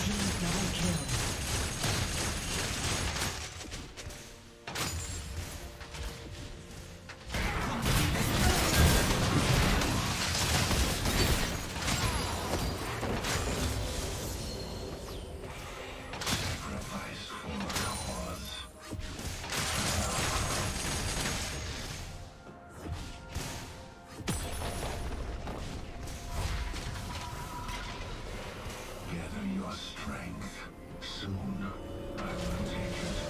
Team double kill. your strength. Soon, I will take it.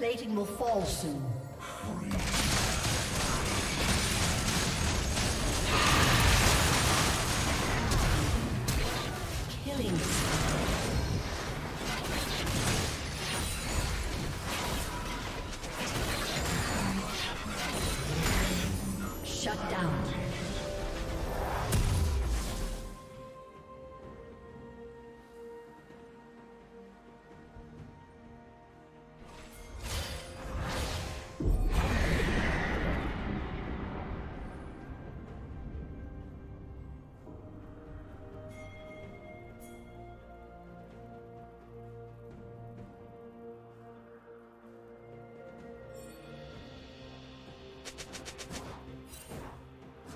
plating will fall soon. Killing. Shut down.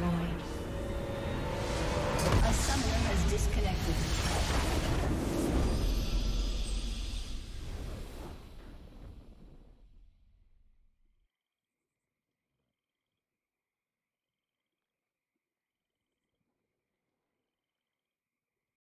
Destroyed. A summoner has disconnected.